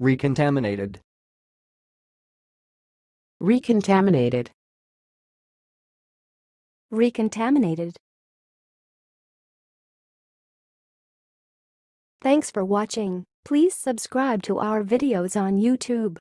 Recontaminated. recontaminated, recontaminated. Thanks for watching. Please subscribe to our videos on YouTube.